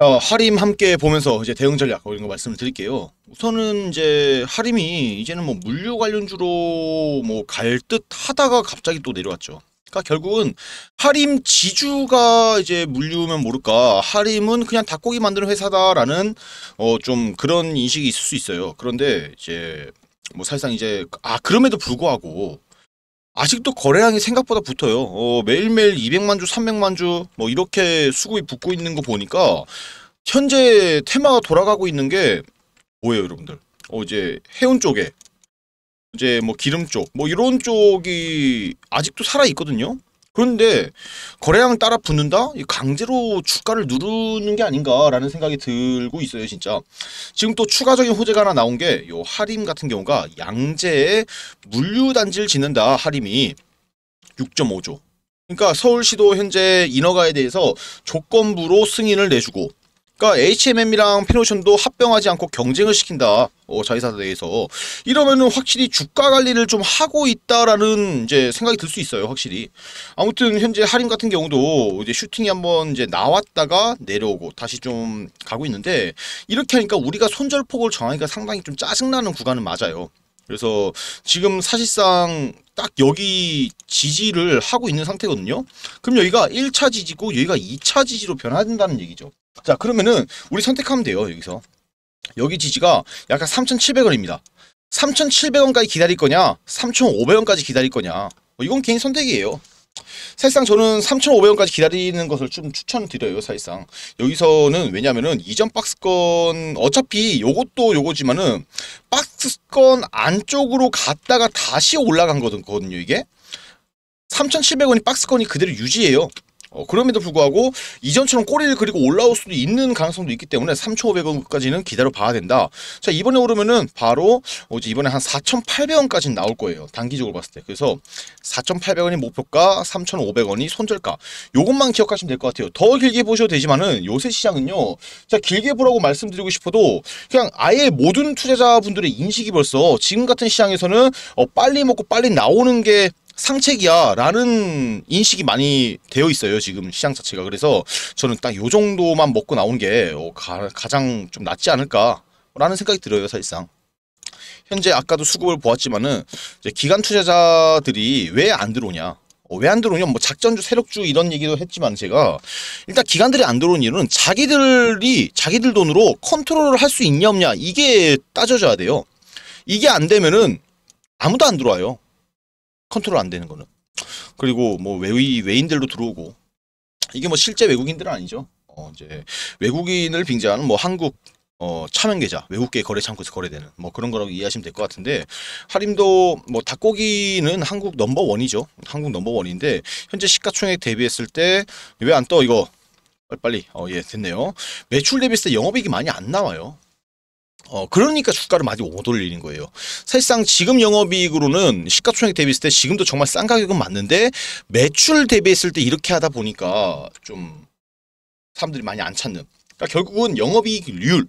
어, 하림 함께 보면서 이제 대응 전략 뭐 이런 거 말씀을 드릴게요. 우선은 이제 하림이 이제는 뭐 물류 관련주로 뭐 갈 듯 하다가 갑자기 또 내려왔죠. 그러니까 결국은 하림 지주가 이제 물류면 모를까 하림은 그냥 닭고기 만드는 회사다라는 어 좀 그런 인식이 있을 수 있어요. 그런데 이제 뭐 사실상 이제 아 그럼에도 불구하고 아직도 거래량이 생각보다 붙어요. 어, 매일매일 200만 주, 300만 주, 뭐 이렇게 수급이 붙고 있는 거 보니까 현재 테마가 돌아가고 있는 게 뭐예요, 여러분들? 어, 이제 해운 쪽에 이제 뭐 기름 쪽, 뭐 이런 쪽이 아직도 살아 있거든요. 그런데 거래량 따라 붙는다? 이 강제로 주가를 누르는 게 아닌가라는 생각이 들고 있어요, 진짜. 지금 또 추가적인 호재가 하나 나온 게 요 하림 같은 경우가 양재에 물류 단지를 짓는다. 하림이 6.5조. 그러니까 서울시도 현재 인허가에 대해서 조건부로 승인을 내주고 그러니까 H&M이랑 피노션도 합병하지 않고 경쟁을 시킨다. 어, 자회사에 대해서 이러면은 확실히 주가 관리를 좀 하고 있다라는 이제 생각이 들 수 있어요, 확실히. 아무튼 현재 할인 같은 경우도 이제 슈팅이 한번 이제 나왔다가 내려오고 다시 좀 가고 있는데 이렇게 하니까 우리가 손절폭을 정하기가 상당히 좀 짜증나는 구간은 맞아요. 그래서 지금 사실상 딱 여기 지지를 하고 있는 상태거든요. 그럼 여기가 1차 지지고 여기가 2차 지지로 변화된다는 얘기죠. 자, 그러면은 우리 선택하면 돼요, 여기서. 여기 지지가 약간 3,700원입니다. 3,700원까지 기다릴 거냐? 3,500원까지 기다릴 거냐? 뭐 이건 개인 선택이에요. 사실상 저는 3,500원까지 기다리는 것을 좀 추천드려요, 사실상. 여기서는 왜냐면은 이전 박스권 어차피 요것도 요거지만은 박스권 안쪽으로 갔다가 다시 올라간 거거든요, 이게. 3,700원이 박스권이 그대로 유지해요. 어, 그럼에도 불구하고 이전처럼 꼬리를 그리고 올라올 수도 있는 가능성도 있기 때문에 3,500원까지는 기다려 봐야 된다. 자 이번에 오르면은 바로 어, 이제 이번에 한 4,800원까지 나올 거예요. 단기적으로 봤을 때. 그래서 4,800원이 목표가, 3,500원이 손절가. 요것만 기억하시면 될 것 같아요. 더 길게 보셔도 되지만은 요새 시장은요. 자 길게 보라고 말씀드리고 싶어도 그냥 아예 모든 투자자분들의 인식이 벌써 지금 같은 시장에서는 어, 빨리 먹고 빨리 나오는 게 상책이야 라는 인식이 많이 되어 있어요 지금 시장 자체가. 그래서 저는 딱 요 정도만 먹고 나오는 게 어, 가, 가장 좀 낫지 않을까 라는 생각이 들어요 사실상. 현재 아까도 수급을 보았지만은 기관 투자자들이 왜 안 들어오냐? 어, 왜안 들어오냐? 뭐 작전주 세력주 이런 얘기도 했지만 제가 일단 기관들이 안 들어오는 이유는 자기들이 자기들 돈으로 컨트롤을 할 수 있냐 없냐 이게 따져져야 돼요. 이게 안 되면은 아무도 안 들어와요 컨트롤 안 되는 거는. 그리고 뭐 외의 외인들도 들어오고 이게 뭐 실제 외국인들은 아니죠. 어 이제 외국인을 빙자하는 뭐 한국 어 차명 계좌 외국계 거래 창구에서 거래되는 뭐 그런 거라고 이해하시면 될 것 같은데 하림도 뭐 닭고기는 한국 number one이죠. 한국 number one인데 현재 시가총액 대비했을 때 왜 안 떠 이거 빨리 어예 됐네요. 매출 대비했을 때 영업이익이 많이 안 나와요. 어, 그러니까 주가를 많이 못 올리는 거예요. 사실상 지금 영업이익으로는 시가총액 대비했을 때 지금도 정말 싼 가격은 맞는데 매출 대비했을 때 이렇게 하다 보니까 좀 사람들이 많이 안 찾는. 그러니까 결국은 영업이익률,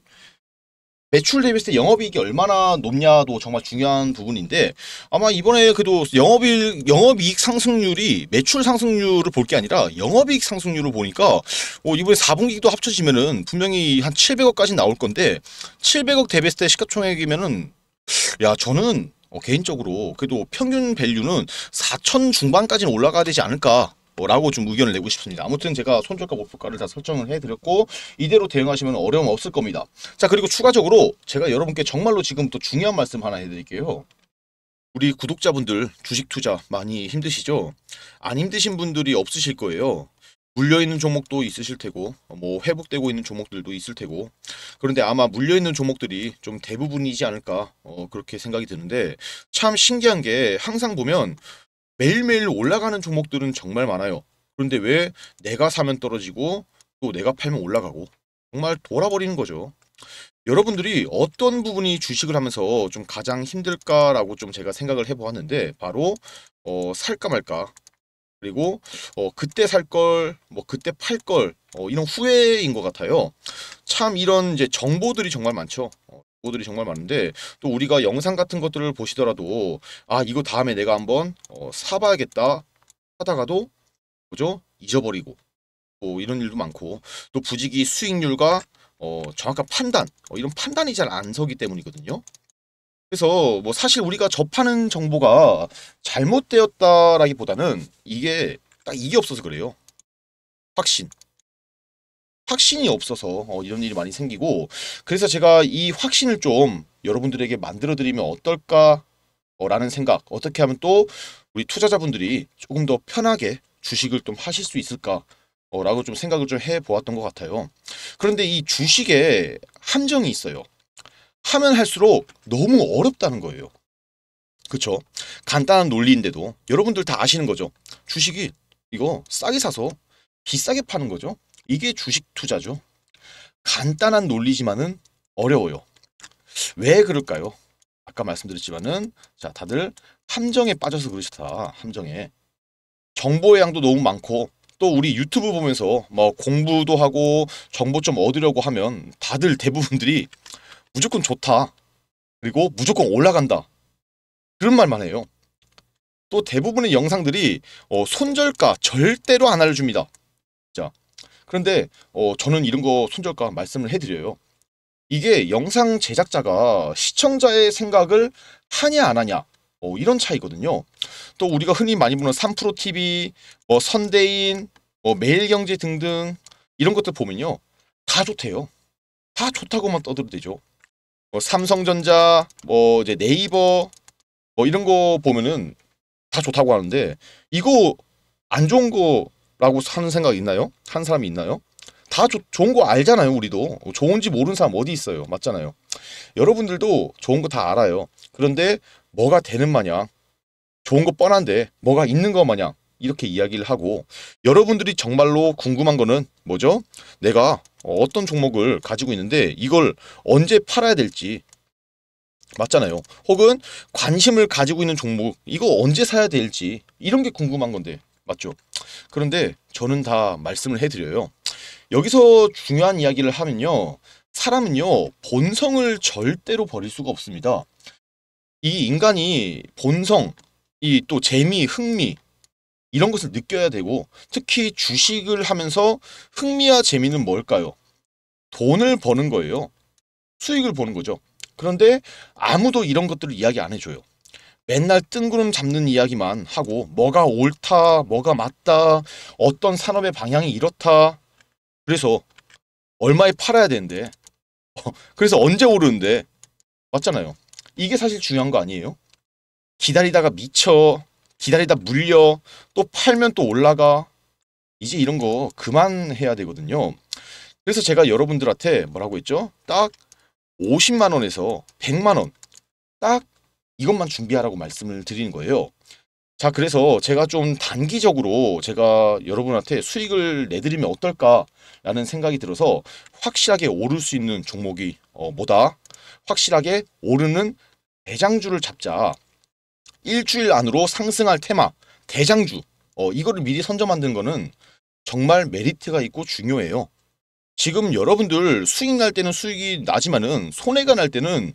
매출 때 영업이익이 얼마나 높냐도 정말 중요한 부분인데 아마 이번에 그래도 영업이익, 영업이익 상승률이 매출 상승률을 볼 게 아니라 영업이익 상승률을 보니까 어, 이번에 4분기도 합쳐지면은 분명히 한 700억까지 나올 건데 700억 대비했을 때 시가총액이면은 야 저는 어, 개인적으로 그래도 평균 밸류는 4천 중반까지는 올라가야 되지 않을까 라고 좀 의견을 내고 싶습니다. 아무튼 제가 손절가 목표가를 다 설정을 해드렸고 이대로 대응하시면 어려움 없을 겁니다. 자 그리고 추가적으로 제가 여러분께 정말로 지금부터 중요한 말씀 하나 해드릴게요. 우리 구독자분들 주식 투자 많이 힘드시죠? 안 힘드신 분들이 없으실 거예요. 물려있는 종목도 있으실 테고 뭐 회복되고 있는 종목들도 있을 테고 그런데 아마 물려있는 종목들이 좀 대부분이지 않을까 어, 그렇게 생각이 드는데 참 신기한 게 항상 보면 매일매일 올라가는 종목들은 정말 많아요. 그런데 왜 내가 사면 떨어지고 또 내가 팔면 올라가고 정말 돌아버리는 거죠. 여러분들이 어떤 부분이 주식을 하면서 좀 가장 힘들까라고 좀 제가 생각을 해보았는데 바로 어, 살까 말까 그리고 어, 그때 살 걸 뭐 그때 팔걸 어, 이런 후회인 것 같아요. 참 이런 이제 정보들이 정말 많죠. 어, 정보들이 정말 많은데 또 우리가 영상 같은 것들을 보시더라도 아 이거 다음에 내가 한번 어, 사봐야겠다 하다가도 뭐죠 잊어버리고 뭐 이런 일도 많고 또 부지기 수익률과 어, 정확한 판단 어, 이런 판단이 잘 안 서기 때문이거든요. 그래서 뭐 사실 우리가 접하는 정보가 잘못되었다라기보다는 이게 딱 이게 없어서 그래요. 확신. 확신이 없어서 어, 이런 일이 많이 생기고 그래서 제가 이 확신을 좀 여러분들에게 만들어 드리면 어떨까 라는 생각 어떻게 하면 또 우리 투자자분들이 조금 더 편하게 주식을 좀 하실 수 있을까 어, 라고 좀 생각을 좀 해보았던 것 같아요. 그런데 이 주식에 함정이 있어요. 하면 할수록 너무 어렵다는 거예요. 그쵸? 간단한 논리인데도 여러분들 다 아시는 거죠. 주식이 이거 싸게 사서 비싸게 파는 거죠. 이게 주식 투자죠. 간단한 논리지만은 어려워요. 왜 그럴까요? 아까 말씀드렸지만은 자 다들 함정에 빠져서 그러시다. 함정에 정보의 양도 너무 많고 또 우리 유튜브 보면서 뭐 공부도 하고 정보 좀 얻으려고 하면 다들 대부분들이 무조건 좋다. 그리고 무조건 올라간다. 그런 말만 해요. 또 대부분의 영상들이 어, 손절가 절대로 안 알려줍니다. 자, 그런데 어, 저는 이런 거 손절가 말씀을 해드려요. 이게 영상 제작자가 시청자의 생각을 하냐 안 하냐 어, 이런 차이거든요. 또 우리가 흔히 많이 보는 3프로 TV, 뭐 선대인, 뭐 매일경제 등등 이런 것들 보면요 다 좋대요. 다 좋다고만 떠들어대죠. 뭐 삼성전자, 뭐 이제 네이버, 뭐 이런 거 보면은 다 좋다고 하는데 이거 안 좋은 거 라고 하는 생각 있나요? 한 사람이 있나요? 다 조, 좋은 거 알잖아요, 우리도. 좋은지 모르는 사람 어디 있어요. 맞잖아요. 여러분들도 좋은 거 다 알아요. 그런데 뭐가 되는 마냥 좋은 거 뻔한데 뭐가 있는 거 마냥 이렇게 이야기를 하고 여러분들이 정말로 궁금한 거는 뭐죠? 내가 어떤 종목을 가지고 있는데 이걸 언제 팔아야 될지 맞잖아요. 혹은 관심을 가지고 있는 종목 이거 언제 사야 될지 이런 게 궁금한 건데 맞죠? 그런데 저는 다 말씀을 해드려요. 여기서 중요한 이야기를 하면요. 사람은요 본성을 절대로 버릴 수가 없습니다. 이 인간이 본성, 이 또 재미, 흥미 이런 것을 느껴야 되고 특히 주식을 하면서 흥미와 재미는 뭘까요? 돈을 버는 거예요. 수익을 보는 거죠. 그런데 아무도 이런 것들을 이야기 안 해줘요. 맨날 뜬구름 잡는 이야기만 하고 뭐가 옳다, 뭐가 맞다, 어떤 산업의 방향이 이렇다. 그래서 얼마에 팔아야 되는데 그래서 언제 오르는데 맞잖아요. 이게 사실 중요한 거 아니에요? 기다리다가 미쳐 기다리다 물려 또 팔면 또 올라가 이제 이런 거 그만해야 되거든요. 그래서 제가 여러분들한테 뭐라고 했죠? 딱 50만 원에서 100만 원. 딱 이것만 준비하라고 말씀을 드리는 거예요. 자, 그래서 제가 좀 단기적으로 제가 여러분한테 수익을 내드리면 어떨까라는 생각이 들어서 확실하게 오를 수 있는 종목이 어, 뭐다? 확실하게 오르는 대장주를 잡자. 일주일 안으로 상승할 테마, 대장주. 어, 이거를 미리 선점 만든 거는 정말 메리트가 있고 중요해요. 지금 여러분들 수익 날 때는 수익이 나지만은 손해가 날 때는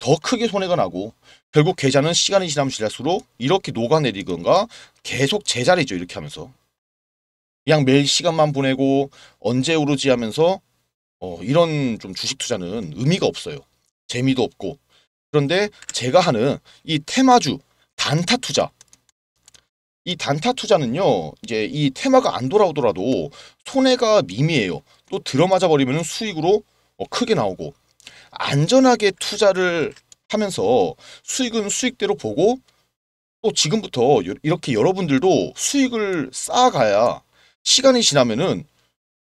더 크게 손해가 나고 결국 계좌는 시간이 지나면 지날수록 이렇게 녹아내리건가 계속 제자리죠 이렇게 하면서 그냥 매일 시간만 보내고 언제 오르지 하면서 어, 이런 좀 주식 투자는 의미가 없어요 재미도 없고 그런데 제가 하는 이 테마주 단타 투자. 이 단타 투자는요, 이제 이 테마가 안 돌아오더라도 손해가 미미해요. 또 들어맞아 버리면 수익으로 어, 크게 나오고 안전하게 투자를 하면서 수익은 수익대로 보고 또 지금부터 이렇게 여러분들도 수익을 쌓아가야 시간이 지나면은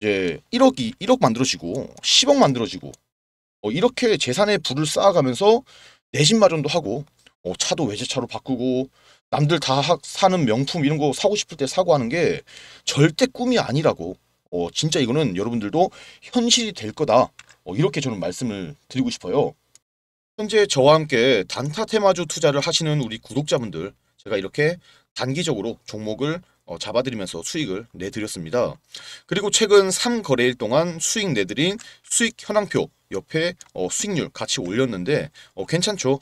이제 1억이 1억 만들어지고 10억 만들어지고 어, 이렇게 재산의 부를 쌓아가면서 내 집 마련도 하고 어, 차도 외제차로 바꾸고 남들 다 하, 사는 명품 이런 거 사고 싶을 때 사고 하는 게 절대 꿈이 아니라고. 어, 진짜 이거는 여러분들도 현실이 될 거다 어, 이렇게 저는 말씀을 드리고 싶어요 현재 저와 함께 단타 테마주 투자를 하시는 우리 구독자분들 제가 이렇게 단기적으로 종목을 어, 잡아드리면서 수익을 내드렸습니다. 그리고 최근 3거래일 동안 수익 내드린 수익 현황표 옆에 어, 수익률 같이 올렸는데 어, 괜찮죠?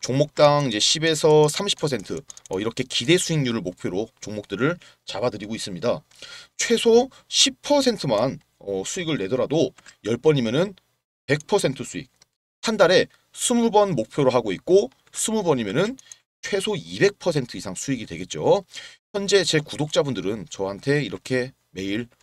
종목당 이제 10에서 30% 어, 이렇게 기대 수익률을 목표로 종목들을 잡아드리고 있습니다. 최소 10%만 어, 수익을 내더라도 10번이면은 100% 수익. 한 달에 20번 목표로 하고 있고 20번이면은 최소 200% 이상 수익이 되겠죠. 현재 제 구독자분들은 저한테 이렇게 매일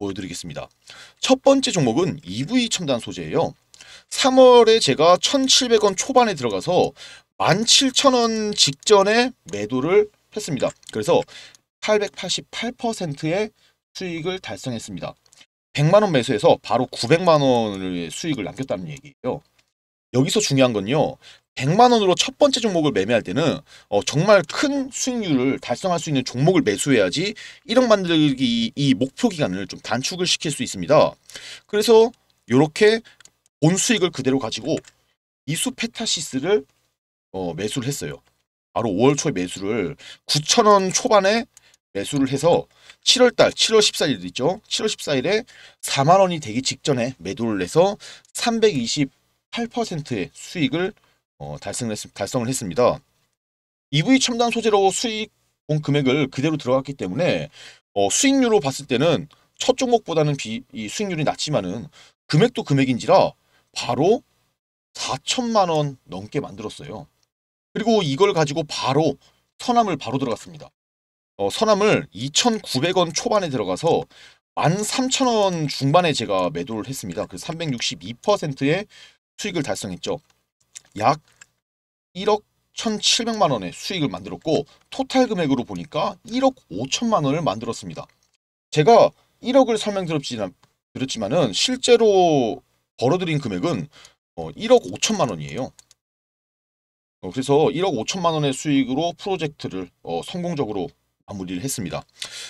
보여드리겠습니다. 첫 번째 종목은 EV 첨단 소재예요. 3월에 제가 1,700원 초반에 들어가서 17,000원 직전에 매도를 했습니다. 그래서 888%의 수익을 달성했습니다. 100만원 매수해서 바로 900만원의 수익을 남겼다는 얘기예요. 여기서 중요한 건요. 100만 원으로 첫 번째 종목을 매매할 때는 어, 정말 큰 수익률을 달성할 수 있는 종목을 매수해야지 1억 만들기 이 목표 기간을 좀 단축을 시킬 수 있습니다. 그래서 이렇게 본 수익을 그대로 가지고 이수 페타시스를 어, 매수를 했어요. 바로 5월 초에 매수를 9천원 초반에 매수를 해서 7월달 7월 14일 있죠. 7월 14일에 4만 원이 되기 직전에 매도를 해서 328%의 수익을 어, 달성을, 했, 달성을 했습니다. EV 첨단 소재로 수익 본 금액을 그대로 들어갔기 때문에 어, 수익률로 봤을 때는 첫 종목보다는 비, 이 수익률이 낮지만은 금액도 금액인지라 바로 4천만 원 넘게 만들었어요. 그리고 이걸 가지고 바로 선암을 바로 들어갔습니다. 어, 선암을 2,900원 초반에 들어가서 13,000원 중반에 제가 매도를 했습니다. 그 362%의 수익을 달성했죠. 약 1억 1,700만 원의 수익을 만들었고 토탈 금액으로 보니까 1억 5천만 원을 만들었습니다. 제가 1억을 설명드렸지만 은 실제로 벌어들인 금액은 1억 5천만 원이에요. 어, 그래서 1억 5천만 원의 수익으로 프로젝트를 어, 성공적으로 마무리를 했습니다.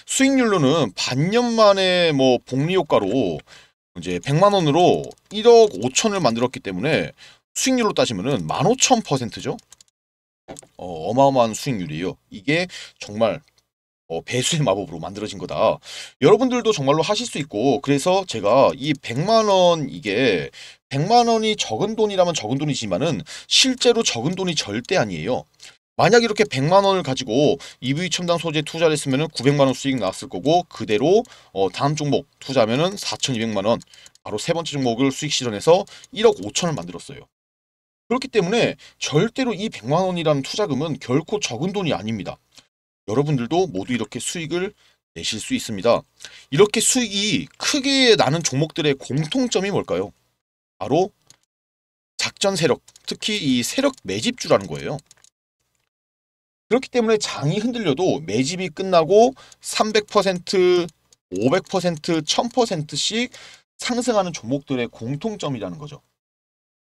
수익률로는 반년 만에 뭐 복리 효과로 이제 100만 원으로 1억 5천을 만들었기 때문에 수익률로 따지면은 15,000%죠. 어, 어마어마한 수익률이에요. 이게 정말 어, 배수의 마법으로 만들어진 거다. 여러분들도 정말로 하실 수 있고 그래서 제가 이 100만 원 이게 100만 원이 적은 돈이라면 적은 돈이지만은 실제로 적은 돈이 절대 아니에요. 만약 이렇게 100만 원을 가지고 EV 첨단 소재 투자를 했으면 900만 원 수익 나왔을 거고 그대로 어, 다음 종목 투자하면 4,200만 원 바로 세 번째 종목을 수익 실현해서 1억 5천을 만들었어요. 그렇기 때문에 절대로 이 100만 원이라는 투자금은 결코 적은 돈이 아닙니다. 여러분들도 모두 이렇게 수익을 내실 수 있습니다. 이렇게 수익이 크게 나는 종목들의 공통점이 뭘까요? 바로 작전 세력, 특히 이 세력 매집주라는 거예요. 그렇기 때문에 장이 흔들려도 매집이 끝나고 300%, 500%, 1000%씩 상승하는 종목들의 공통점이라는 거죠.